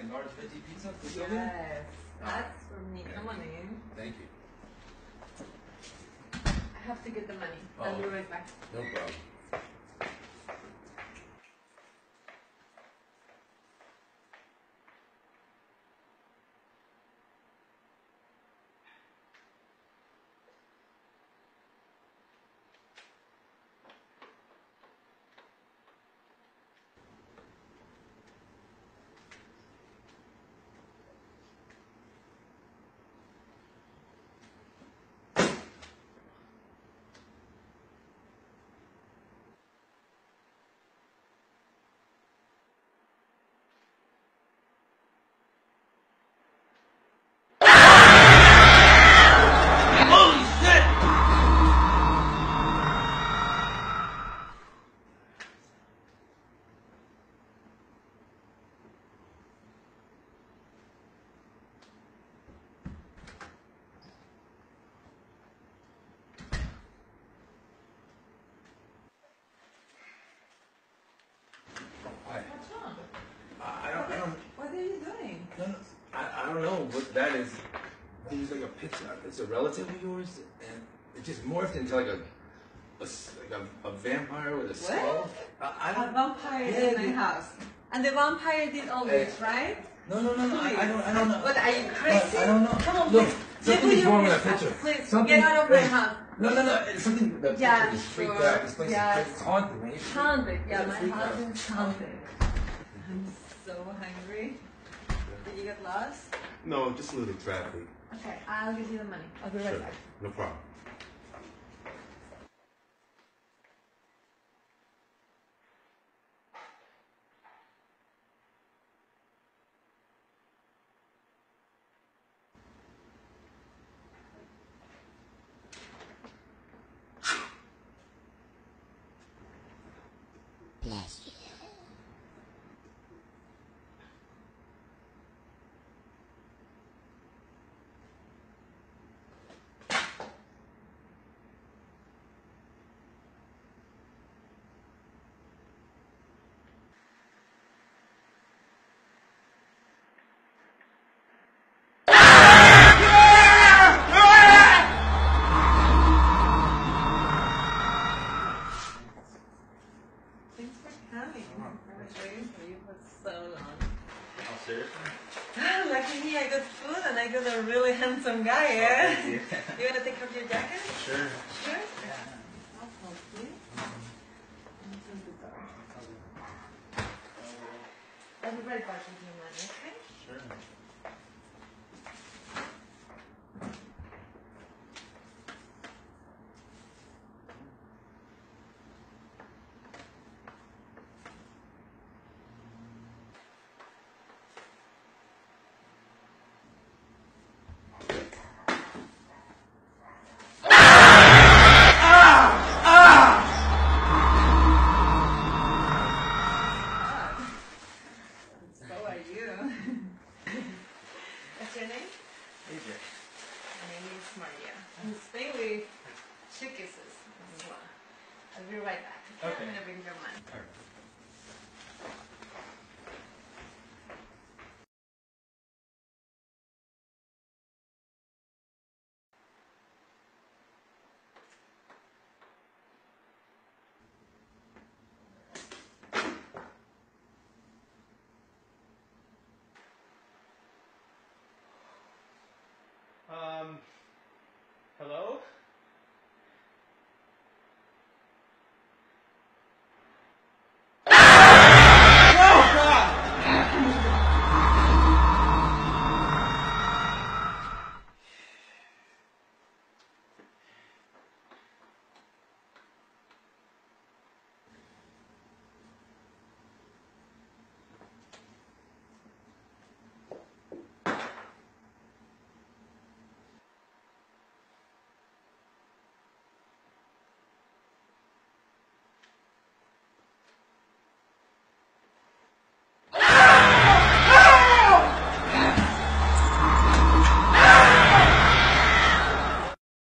a large veggie pizza for Sylvia? Yes, that's for me. Come on in. Thank you. I have to get the money. Oh. I'll be Oh. right back. No problem. Holy shit! Hi. What's wrong? I I don't, I don't, What are you doing? no, no, I, don't know what that is. Was like a picture. It's a relative of yours, and it just morphed into like a, a like a, a vampire with a skull. I, I A don't. vampire Yeah, in my house. And the vampire did all this, right? No, no, no, no. I, I don't. I don't know. What, are you crazy? I, I don't know. Come on, Look, please. something Get wrong with that picture. Please, something, get out of my house. No, no, no. It's something. The Yeah, just freaked sure. out. This place Yes. is it's haunted. Haunted. Yeah, my house is haunted. I'm so hungry. Did you get lost? No, just a little traffic. Okay, I'll give you the money. I'll be right Sure. back. No problem. Thanks for so long. Oh, seriously? Lucky me, I got food and I got a really handsome guy, yeah? Thank you. You wanna take off your jacket? Sure. Sure. I'll help you. Open the door. I'll be right back with your money, okay? Sure. So are you. What's your name? AJ. My name is Maria. In Spain we two kisses as well. I'll be right back. Okay. I'm gonna bring your money.